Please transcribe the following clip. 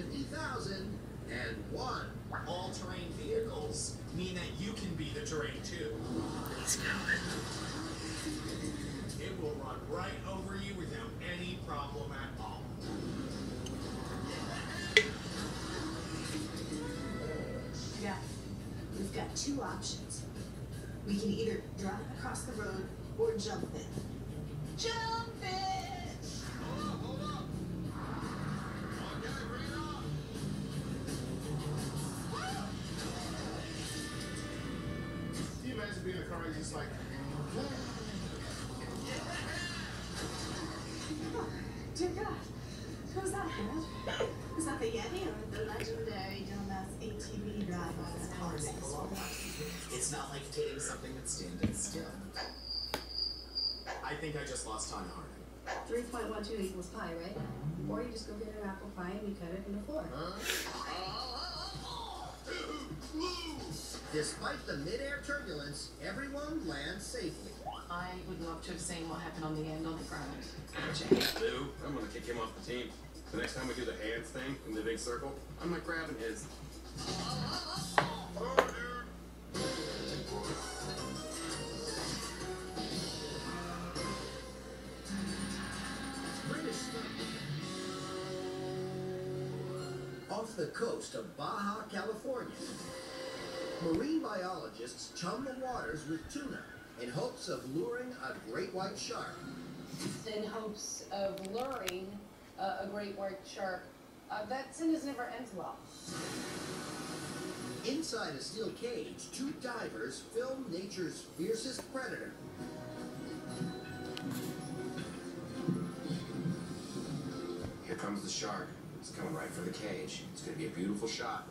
250,001. All-terrain vehicles mean that you can be the terrain too. He's coming. It will run right over you without any problem at all. Yeah. We've got two options. We can either drive across the road or jump it. Jump it! Can you imagine being in a car and just like, Oh, dear God. Who's that, Dad? Is that the Yeti or the legendary dumbass ATV driver that cars It's not like dating something that's standing still. I think I just lost Tonya Harding. 3.12 equals pi, right? Or you just go get an apple pie and you cut it into four. Despite the mid-air turbulence, everyone lands safely. I would love to have seen what happened on the end on the ground. Lou, I'm gonna kick him off the team. The next time we do the hands thing in the big circle, I'm not grabbing his. oh, dude. British Off the coast of Baja, California, marine biologists chum the waters with tuna in hopes of luring a great white shark. in hopes of luring uh, a great white shark. Uh, that sentence never ends well. Inside a steel cage, two divers film nature's fiercest predator. Here comes the shark. It's coming right for the cage. It's gonna be a beautiful shot.